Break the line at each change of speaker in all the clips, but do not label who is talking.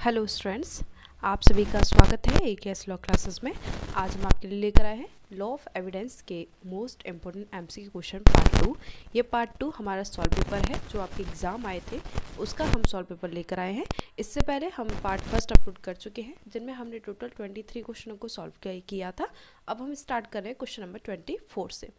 Hello students, आप सभी का स्वागत है ए के एस लॉ क्लासेस में। आज हम आपके लिए लेकर आए हैं लॉ ऑफ़ एविडेंस के most important M C question part two ये पार्ट टू हमारा सॉल्व पेपर है, जो आपके एग्ज़ाम आए थे, उसका हम सॉल्व पेपर लेकर आए हैं। इससे पहले हम पार्ट फ़र्स्ट अपलोड कर चुके हैं, जिनमें हमने टोटल ट्वेंटी थ्री क्वेश्चनों को सॉल्व किया था। अब हम स्टार्ट कर रहे हैं क्वेश्चन नंबर ट्वेंटी फोर से।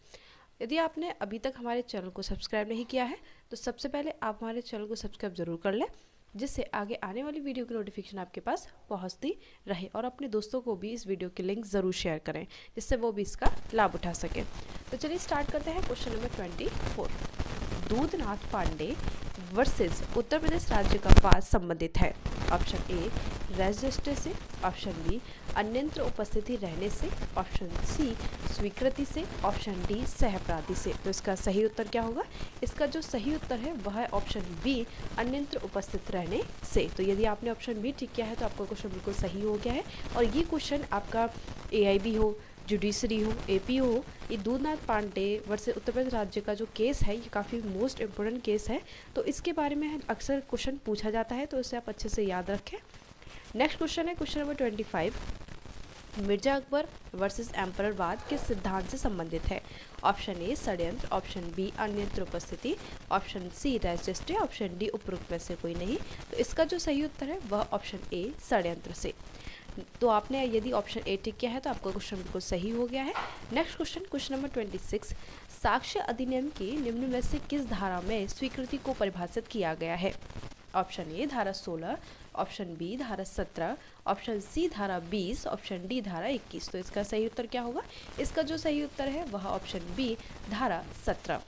यदि आपने अभी तक हमारे चैनल को सब्सक्राइब नहीं किया है तो सबसे पहले आप हमारे चैनल को सब्सक्राइब ज़रूर कर लें। जिससे आगे आने वाली वीडियो की नोटिफिकेशन आपके पास पहुँचती रहे और अपने दोस्तों को भी इस वीडियो की लिंक ज़रूर शेयर करें, जिससे वो भी इसका लाभ उठा सकें। तो चलिए स्टार्ट करते हैं question number twenty four Dudhnath Pandey versus Uttar Pradesh राज्य का वाद संबंधित है। ऑप्शन ए रजिस्टर से, ऑप्शन बी अन्यंत्र उपस्थिति रहने से, ऑप्शन सी स्वीकृति से, ऑप्शन डी सहअपराधी से। तो इसका सही उत्तर क्या होगा? इसका जो सही उत्तर है, वह है ऑप्शन बी अन्यंत्र उपस्थित रहने से। तो यदि आपने ऑप्शन बी ठीक किया है तो आपका क्वेश्चन बिल्कुल सही हो गया है। और ये क्वेश्चन आपका ए हो जुडिशरी हो एपी हो, ये दूधनाथ पांडे वर्सेस उत्तर प्रदेश राज्य का जो केस है, ये काफ़ी मोस्ट इम्पोर्टेंट केस है। तो इसके बारे में अक्सर क्वेश्चन पूछा जाता है तो इसे आप अच्छे से याद रखें। नेक्स्ट क्वेश्चन है question number twenty five Mirza Akbar versus emperor वाद किस सिद्धांत से संबंधित है? ऑप्शन ए षड्यंत्र। ऑप्शन बी अन्यंत्र उपस्थिति। Option C registry option D उपरोक्त में से कोई नहीं। तो इसका जो सही उत्तर है, वह ऑप्शन ए षड्यंत्र से। तो आपने यदि ऑप्शन ए टिक किया है तो आपका क्वेश्चन बिल्कुल सही हो गया है। Next question question number twenty six साक्ष्य अधिनियम की निम्न में से किस धारा में स्वीकृति को परिभाषित किया गया है? ऑप्शन ए धारा 16 ऑप्शन बी धारा 17 ऑप्शन सी धारा 20 ऑप्शन डी धारा 21 तो इसका सही उत्तर क्या होगा? इसका जो सही उत्तर है, वह ऑप्शन बी धारा 17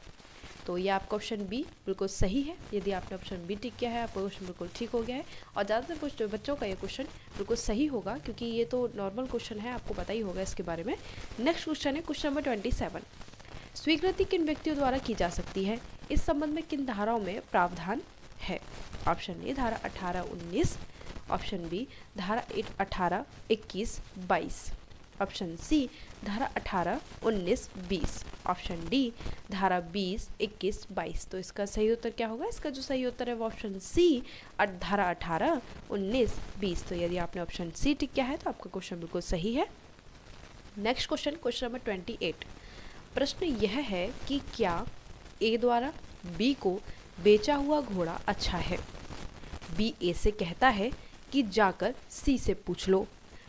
तो ये आपका ऑप्शन बी बिल्कुल सही है। यदि आपने ऑप्शन बी टिक किया है, आपका क्वेश्चन बिल्कुल ठीक हो गया है और ज़्यादातर कुछ बच्चों का ये क्वेश्चन बिल्कुल सही होगा क्योंकि ये तो नॉर्मल क्वेश्चन है, आपको पता ही होगा इसके बारे में। नेक्स्ट क्वेश्चन है क्वेश्चन नंबर ट्वेंटी सेवन स्वीकृति किन व्यक्तियों द्वारा की जा सकती है? इस संबंध में किन धाराओं में प्रावधान है? ऑप्शन ए धारा अठारह उन्नीस ऑप्शन बी धारा अठारह, इक्कीस, बाईस। ऑप्शन सी, धारा अठारह, उन्नीस, बीस। ऑप्शन डी, धारा बीस, इक्कीस, बाईस। तो इसका सही उत्तर क्या होगा? इसका जो सही उत्तर है वो ऑप्शन सी धारा अठारह, उन्नीस, बीस। तो यदि आपने ऑप्शन सी टिक किया है तो आपका क्वेश्चन बिल्कुल सही है। Next question question number twenty eight. प्रश्न यह है कि क्या ए द्वारा बी को बेचा हुआ घोड़ा अच्छा है? बी ए से कहता है कि जाकर सी से पूछ लो।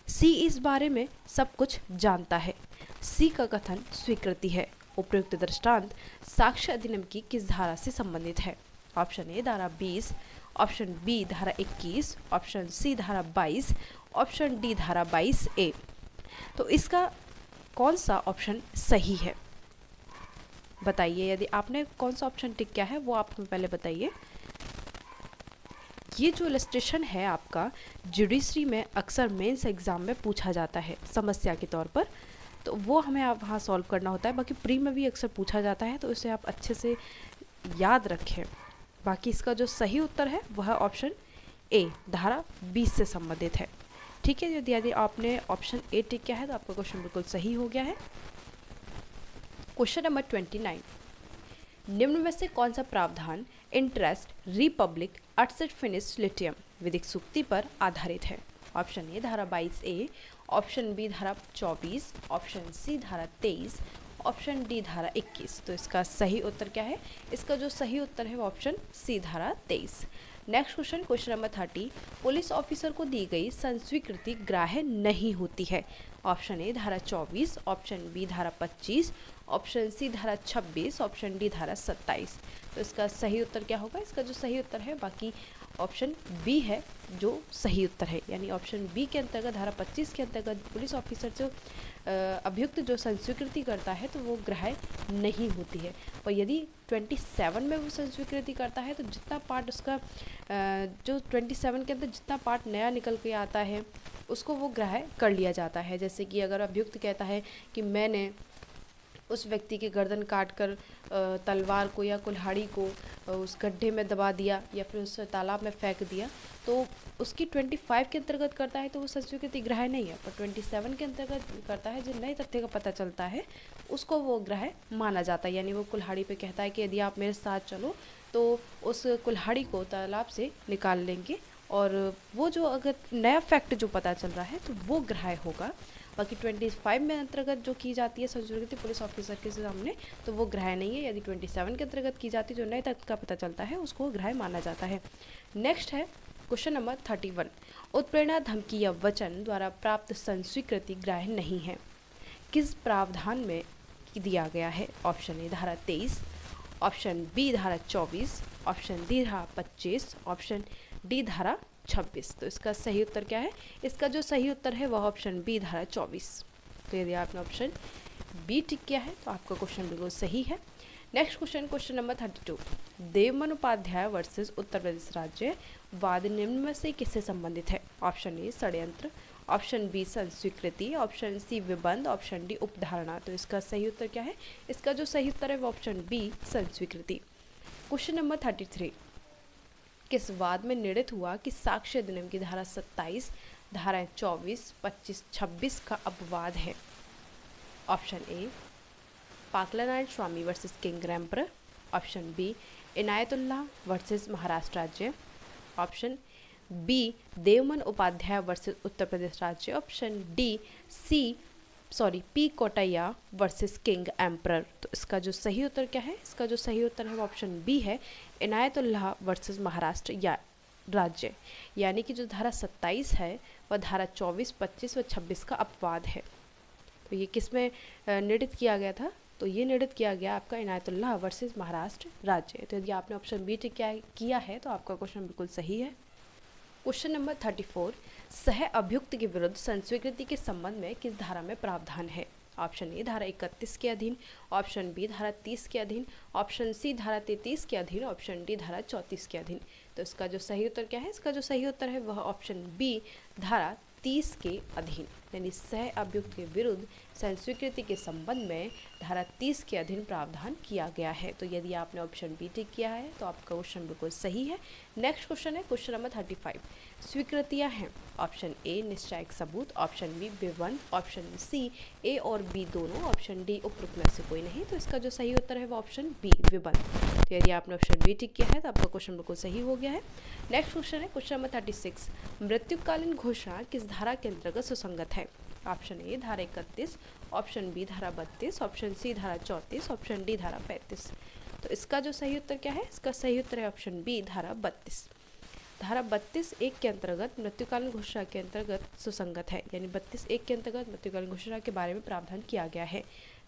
सी इस बारे में सब कुछ जानता है। सी का कथन स्वीकृति है। उपयुक्त दृष्टांत साक्ष्य अधिनियम की किस धारा से संबंधित है? ऑप्शन ए, धारा 20 ऑप्शन बी, धारा 21 ऑप्शन सी, धारा 22 ऑप्शन डी, धारा 22 ए। तो इसका कौन सा ऑप्शन सही है? बताइए, यदि आपने कौन सा ऑप्शन टिक किया है, वो आप हमें पहले बताइए। ये जो इलस्ट्रेशन है आपका जुडिशरी में अक्सर मेंस एग्ज़ाम में पूछा जाता है, समस्या के तौर पर। तो वो हमें आप वहाँ सॉल्व करना होता है, बाकी प्री में भी अक्सर पूछा जाता है तो इसे आप अच्छे से याद रखें। बाकी इसका जो सही उत्तर है, वह ऑप्शन ए धारा 20 से संबंधित है। ठीक है, यदि यदि आपने ऑप्शन ए टिक किया है तो आपका क्वेश्चन बिल्कुल सही हो गया है। क्वेश्चन नंबर ट्वेंटी नाइन निम्न में से कौन सा प्रावधान इंटरेस्ट, रिपब्लिक अटसेट फिनिश लिथियम, विधिक सुक्ति पर आधारित है। ऑप्शन ए, धारा 22 ए, ऑप्शन बी, धारा 24 ऑप्शन सी, धारा 23 ऑप्शन डी, धारा 21 तो इसका सही उत्तर क्या है? इसका जो सही उत्तर है वो ऑप्शन सी, धारा 23 next question question number thirty, police officer को दी गई संस्वीकृति ग्राह्य नहीं होती है। ऑप्शन ए धारा 24 ऑप्शन बी धारा 25 ऑप्शन सी धारा 26 ऑप्शन डी धारा 27 तो इसका सही उत्तर क्या होगा? इसका जो सही उत्तर है, बाकी ऑप्शन बी है, जो सही उत्तर है। यानी ऑप्शन बी के अंतर्गत, धारा 25 के अंतर्गत पुलिस ऑफिसर जो अभियुक्त जो संस्वीकृति करता है तो वो ग्राह्य नहीं होती है। और यदि 27 में वो संस्वीकृति करता है तो जितना पार्ट उसका जो 27 के अंदर जितना पार्ट नया निकल के आता है, उसको वो ग्राह्य कर लिया जाता है। जैसे कि अगर अभियुक्त कहता है कि मैंने उस व्यक्ति की गर्दन काट कर तलवार को या कुल्हाड़ी को उस गड्ढे में दबा दिया या फिर उस तालाब में फेंक दिया तो उसकी 25 के अंतर्गत करता है तो वो संस्वीकृति ग्रह नहीं है, पर 27 के अंतर्गत करता है, जो नए तथ्य का पता चलता है, उसको वो ग्रह माना जाता है। यानी वो कुल्हाड़ी पे कहता है कि यदि आप मेरे साथ चलो तो उस कुल्हाड़ी को तालाब से निकाल लेंगे और वो जो अगर नया फैक्ट जो पता चल रहा है तो वो ग्राह्य होगा। बाकी 25 में अंतर्गत जो की जाती है संस्कृति पुलिस ऑफिसर के सामने तो वो ग्राह्य नहीं है। यदि 27 के अंतर्गत की जाती जो नए तथ्य का पता चलता है, उसको ग्राह्य माना जाता है। नेक्स्ट है क्वेश्चन नंबर थर्टी वन उत्प्रेरणा धमकी या वचन द्वारा प्राप्त संस्वीकृति ग्राह्य नहीं है। किस प्रावधान में दिया गया है? ऑप्शन ए धारा तेईस. ऑप्शन बी धारा चौबीस. ऑप्शन डी धारा पच्चीस. ऑप्शन डी धारा छब्बीस। तो इसका सही उत्तर क्या है? इसका जो सही उत्तर है, वह ऑप्शन बी धारा चौबीस। तो यदि आपने ऑप्शन बी टिक किया है तो आपका क्वेश्चन बिल्कुल सही है। Next question question number thirty two Devman Upadhyay versus Uttar Pradesh राज्य वाद निम्न में से किससे संबंधित है? ऑप्शन ए षड्यंत्र. ऑप्शन बी संस्वीकृति. ऑप्शन सी विबंध. ऑप्शन डी उपधारणा. तो इसका सही उत्तर क्या है? इसका जो सही उत्तर है वो ऑप्शन बी संस्वीकृति. क्वेश्चन नंबर थर्टी थ्री किस वाद में निर्णित हुआ कि साक्ष्य अधिनियम की धारा सत्ताईस धाराएँ चौबीस, पच्चीस, छब्बीस का अपवाद है। Option A Pakala Narayana Swamy versus king emperor option B Inayatullah versus Maharashtra राज्य। Option B, Devman Upadhyay versus Uttar Pradesh राज्य। Option D, C sorry P Kottaya versus king emperor तो इसका जो सही उत्तर क्या है? इसका जो सही उत्तर है वो ऑप्शन बी है इनायतुल्लाह वर्सेस महाराष्ट्र या राज्य। यानी कि जो धारा 27 है वह धारा 24, 25 व 26 का अपवाद है। तो ये किसमें निर्णित किया गया था? तो ये निर्णित किया गया आपका इनायतुल्लाह वर्सेस महाराष्ट्र राज्य। तो यदि आपने ऑप्शन बी टिक किया है तो आपका क्वेश्चन बिल्कुल सही है। क्वेश्चन नंबर थर्टी फोर, सह अभियुक्त के विरुद्ध संस्वीकृति के संबंध में किस धारा में प्रावधान है? ऑप्शन ए, धारा इकतीस के अधीन, ऑप्शन बी, धारा तीस के अधीन, ऑप्शन सी, धारा तैतीस के अधीन, ऑप्शन डी, धारा चौंतीस के अधीन। तो इसका जो सही उत्तर क्या है? इसका जो सही उत्तर है, वह ऑप्शन बी, धारा तीस के अधीन, यानी सह अभियुक्त के विरुद्ध संस्वीकृति के संबंध में धारा तीस के अधीन प्रावधान किया गया है। तो यदि आपने ऑप्शन बी टिक किया है तो आपका क्वेश्चन बिल्कुल सही है। नेक्स्ट क्वेश्चन है क्वेश्चन नंबर थर्टी फाइव स्वीकृतियाँ हैं। ऑप्शन ए निश्चायक सबूत. ऑप्शन बी विवंत ऑप्शन सी ए और बी दोनों. ऑप्शन डी उपरुक्त में से कोई नहीं। तो इसका जो सही उत्तर है, वो ऑप्शन बी विबंध तो यदि आपने ऑप्शन बी टिक किया है तो आपका क्वेश्चन बिल्कुल सही हो गया है। नेक्स्ट क्वेश्चन है क्वेश्चन नंबर थर्टी सिक्स मृत्युकालीन घोषणा किस धारा के अंतर्गत सुसंगत है? ऑप्शन ए धारा इकतीस. ऑप्शन बी धारा बत्तीस. ऑप्शन सी धारा चौंतीस. ऑप्शन डी धारा पैंतीस. तो इसका जो सही उत्तर क्या है? इसका सही उत्तर है ऑप्शन बी धारा बत्तीस. धारा बत्तीस एक के अंतर्गत मृत्युकालीन घोषणा के अंतर्गत सुसंगत है। यानी बत्तीस एक के अंतर्गत मृत्युकालीन घोषणा के बारे में प्रावधान किया गया है।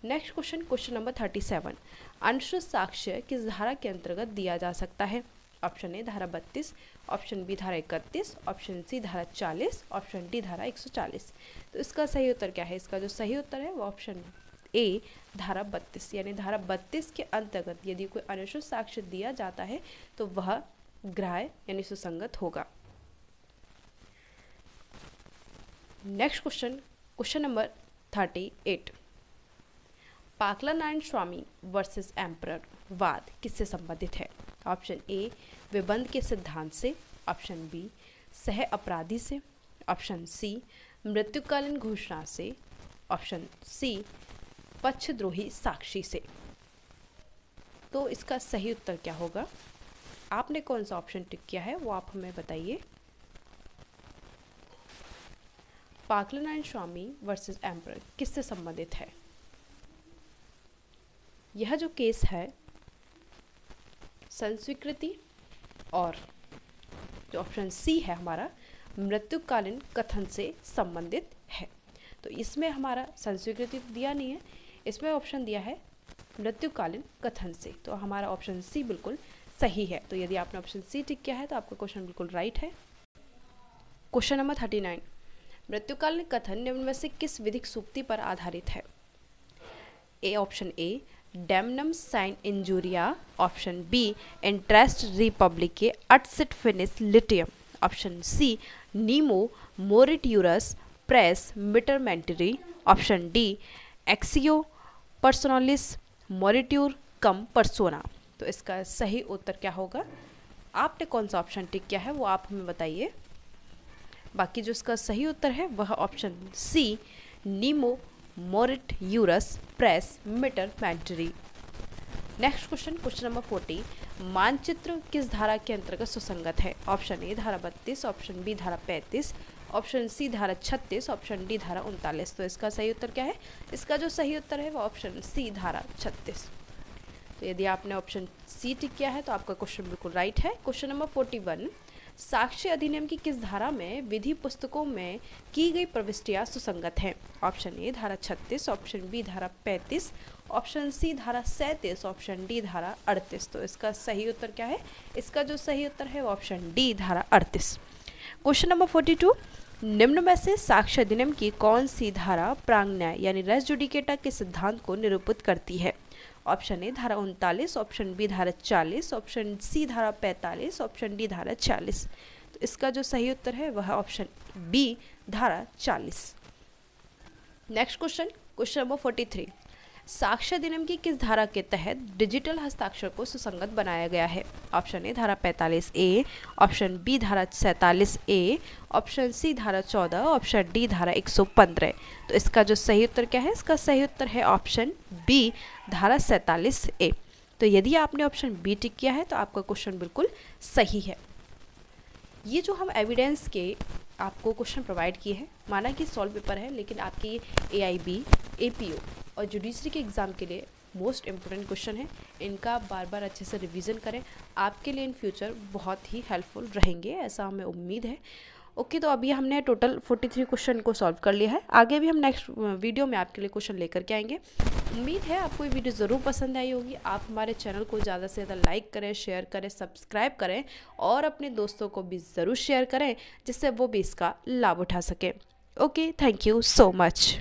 Next question question number thirty seven अंशुत साक्ष्य किस धारा के अंतर्गत दिया जा सकता है? ऑप्शन ए धारा बत्तीस. ऑप्शन बी धारा इकतीस. ऑप्शन सी धारा चालीस. ऑप्शन डी धारा एक सौ चालीस. तो इसका सही उत्तर क्या है? इसका जो सही उत्तर है, वो ऑप्शन ए धारा बत्तीस. यानी धारा बत्तीस के अंतर्गत यदि कोई अनुचित साक्ष्य दिया जाता है तो वह ग्राह्य यानी सुसंगत होगा। Next question question number thirty eight Pakala Narayana Swamy versus emperor वाद किससे संबंधित है? ऑप्शन ए विबंध के सिद्धांत से। ऑप्शन बी सह अपराधी से। ऑप्शन सी मृत्युकालीन घोषणा से। ऑप्शन सी पक्षद्रोही साक्षी से। तो इसका सही उत्तर क्या होगा? आपने कौन सा ऑप्शन टिक किया है, वो आप हमें बताइए। पाकलनारायण स्वामी वर्सेस एम्पर किससे संबंधित है? यह जो केस है, संस्वीकृति और जो ऑप्शन सी है हमारा, मृत्युकालीन कथन से संबंधित है। तो इसमें हमारा संस्वीकृति दिया नहीं है, इसमें ऑप्शन दिया है मृत्युकालीन कथन से। तो हमारा ऑप्शन सी बिल्कुल सही है। तो यदि आपने ऑप्शन सी टिक किया है तो आपका क्वेश्चन बिल्कुल राइट है। Question number thirty nine. मृत्युकालीन कथन निम्न में से किस विधिक सूक्ति पर आधारित है? ए ऑप्शन ए डेमनम साइन इंजूरिया ऑप्शन बी इंटरेस्ट रिपब्लिके अटसिट फिनिस लिटियम ऑप्शन सी नीमो मोरिट्यूरस प्रेस मिटरमेंटरी ऑप्शन डी एक्सियो पर्सोनलिस मोरिट्यूर कम परसोना तो इसका सही उत्तर क्या होगा? आपने कौन सा ऑप्शन टिक किया है, वो आप हमें बताइए। बाकी जो इसका सही उत्तर है, वह ऑप्शन सी नीमो मोरिट यूरस प्रेस मीटर मैंटरी next question question number forty मानचित्र किस धारा के अंतर्गत सुसंगत है? ऑप्शन ए धारा बत्तीस ऑप्शन बी धारा पैंतीस ऑप्शन सी धारा छत्तीस ऑप्शन डी धारा उनतालीस। तो इसका सही उत्तर क्या है? इसका जो सही उत्तर है वो ऑप्शन सी धारा छत्तीस। तो यदि आपने ऑप्शन सी टिक किया है तो आपका क्वेश्चन बिल्कुल राइट है। क्वेश्चन नंबर फोर्टी वन साक्ष्य अधिनियम की किस धारा में विधि पुस्तकों में की गई प्रविष्टियाँ सुसंगत हैं? ऑप्शन ए, धारा छत्तीस, ऑप्शन बी, धारा पैंतीस, ऑप्शन सी, धारा सैंतीस, ऑप्शन डी, धारा अड़तीस। तो इसका सही उत्तर क्या है? इसका जो सही उत्तर है ऑप्शन डी, धारा अड़तीस। क्वेश्चन नंबर फोर्टी टू, निम्न में से साक्ष्य अधिनियम की कौन सी धारा प्रांगन्याय यानी रेस जुडिकेटा के सिद्धांत को निरूपित करती है? ऑप्शन ए धारा उनतालीस, ऑप्शन बी धारा चालीस, ऑप्शन सी धारा पैंतालीस, ऑप्शन डी धारा चालीस। तो इसका जो सही उत्तर है वह ऑप्शन बी धारा चालीस। Next question question number forty three साक्ष्य अधिनियम की किस धारा के तहत डिजिटल हस्ताक्षर को सुसंगत बनाया गया है? ऑप्शन ए, धारा 45 ए, ऑप्शन बी, धारा सैतालीस ए, ऑप्शन सी, धारा 14 ऑप्शन डी, धारा 115 तो इसका जो सही उत्तर क्या है? इसका सही उत्तर है ऑप्शन बी, धारा सैतालीस ए। तो यदि आपने ऑप्शन बी टिक किया है तो आपका क्वेश्चन बिल्कुल सही है। ये जो हम एविडेंस के आपको क्वेश्चन प्रोवाइड किए हैं, माना कि सॉल्व पेपर है, लेकिन आपकी ए आई बी ए पी ओ और जुडिशरी के एग्ज़ाम के लिए मोस्ट इम्पोर्टेंट क्वेश्चन है। इनका बार बार अच्छे से रिवीजन करें। आपके लिए इन फ्यूचर बहुत ही हेल्पफुल रहेंगे, ऐसा हमें उम्मीद है। ओके तो अभी हमने टोटल 43 क्वेश्चन को सॉल्व कर लिया है। आगे भी हम नेक्स्ट वीडियो में आपके लिए क्वेश्चन लेकर के आएँगे। उम्मीद है आपको ये वीडियो ज़रूर पसंद आई होगी। आप हमारे चैनल को ज़्यादा से ज़्यादा लाइक करें शेयर करें सब्सक्राइब करें और अपने दोस्तों को भी ज़रूर शेयर करें, जिससे वो भी इसका लाभ उठा सकें। Okay thank you so much